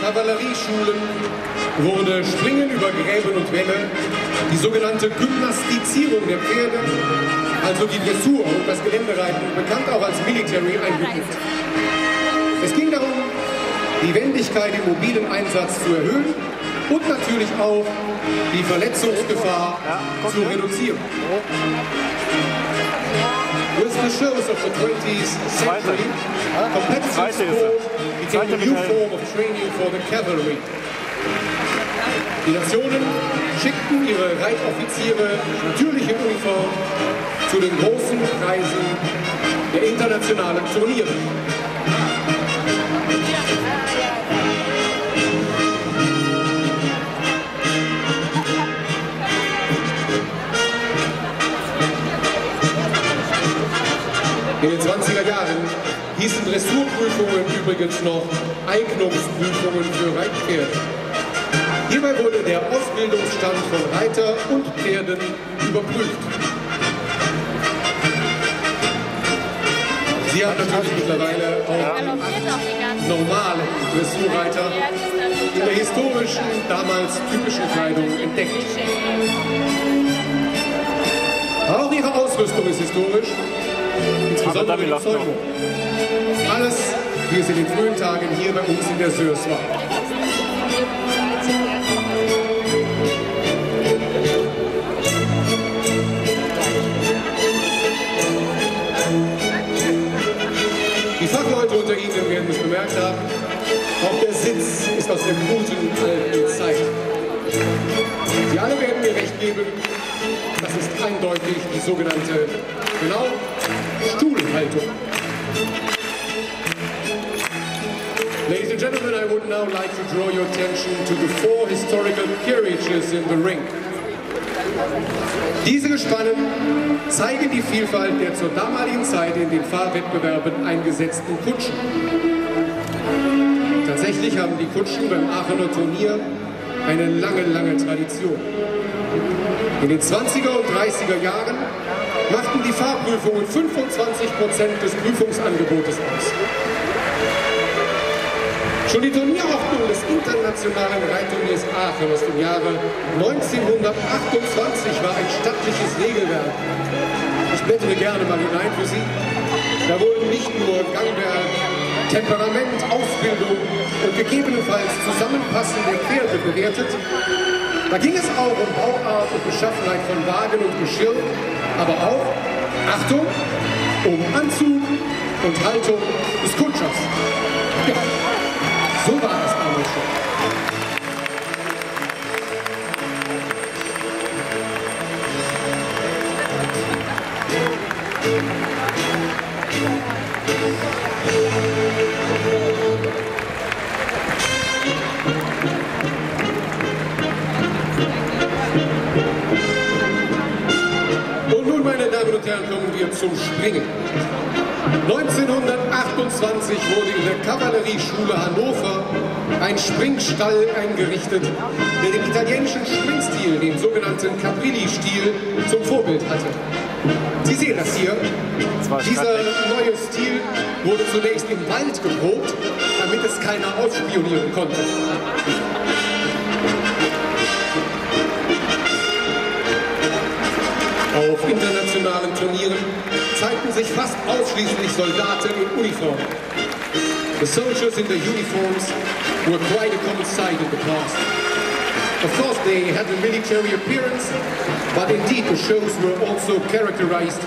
Kavallerieschulen wurde Springen über Gräben und Wälle, die sogenannte Gymnastizierung der Pferde, also die Dressur und das Geländereiten, bekannt auch als Military, eingeführt. Es ging darum, die Wendigkeit im mobilen Einsatz zu erhöhen und natürlich auch die Verletzungsgefahr zu reduzieren. With the shows of the 20th century, competitive sport became a new form of training for the cavalry. Die Nationen schickten ihre Reitoffiziere natürlich in Uniform zu den großen Preisen der internationalen Turniere. Hießen Dressurprüfungen übrigens noch Eignungsprüfungen für Reitpferde. Hierbei wurde der Ausbildungsstand von Reiter und Pferden überprüft. Sie haben natürlich mittlerweile auch die normalen Dressurreiter in der historischen, damals typischen Kleidung entdeckt. Auch ihre Ausrüstung ist historisch, insbesondere die Zeugung. Alles, wie es in den frühen Tagen hier bei uns in der Sörs war. Die Fachleute unter Ihnen werden es bemerkt haben, auch der Sitz ist aus der guten alten Zeit. Sie alle werden mir recht geben, das ist eindeutig die sogenannte, genau, Stuhlhaltung. Ladies and gentlemen, I would now like to draw your attention to the four historical carriages in the ring. Diese Gespanne zeigen die Vielfalt der zur damaligen Zeit in den Fahrwettbewerben eingesetzten Kutschen. Tatsächlich haben die Kutschen beim Aachener Turnier eine lange, lange Tradition. In den 20er und 30er Jahren machten die Fahrprüfungen 25 Prozent des Prüfungsangebotes aus. Schon die Turnierordnung des Internationalen Reitturniers Aachen aus dem Jahre 1928 war ein stattliches Regelwerk. Ich blättere gerne mal hinein für Sie. Da wurden nicht nur Gangwerk, Temperament, Ausbildung und gegebenenfalls Zusammenpassen der Pferde bewertet. Da ging es auch um Bauart und Beschaffenheit von Wagen und Geschirr, aber auch, Achtung, um Anzug und Haltung des Kutschers. Ja. So war das damals schon. Zum Springen. 1928 wurde in der Kavallerieschule Hannover ein Springstall eingerichtet, der den italienischen Springstil, den sogenannten Caprilli-Stil, zum Vorbild hatte. Sie sehen das hier. Dieser neue Stil wurde zunächst im Wald geprobt, damit es keiner ausspionieren konnte. Auf internationalen Turnieren zeigten sich fast ausschließlich Soldaten in Uniform. The soldiers in their uniforms were quite a common sight in the past. Of course, they had a military appearance, but indeed the shows were also characterized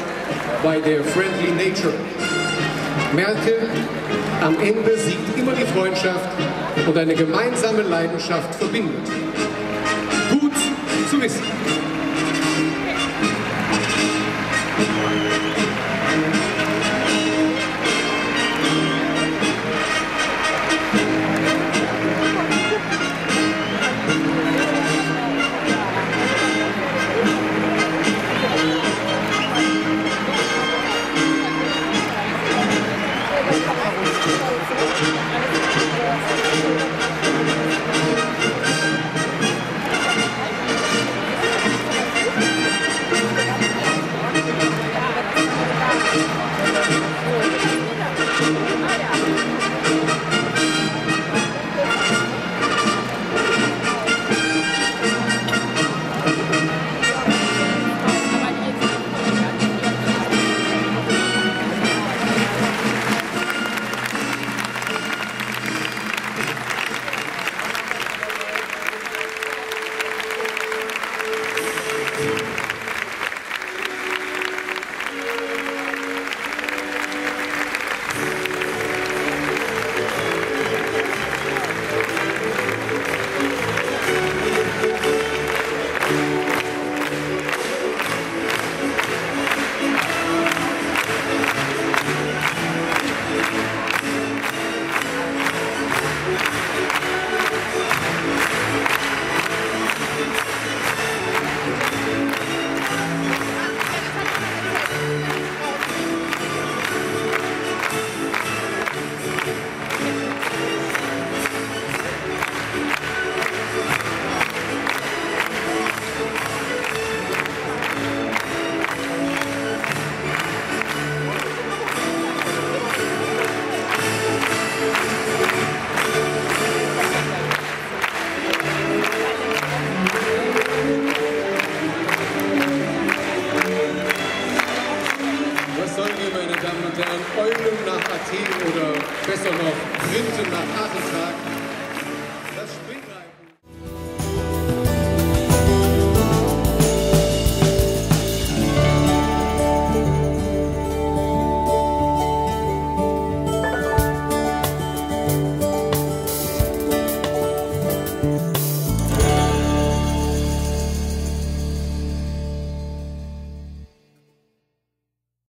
by their friendly nature. Merke, am Ende siegt immer die Freundschaft und eine gemeinsame Leidenschaft verbindet. Gut zu wissen. Besser noch Printen nach tragt,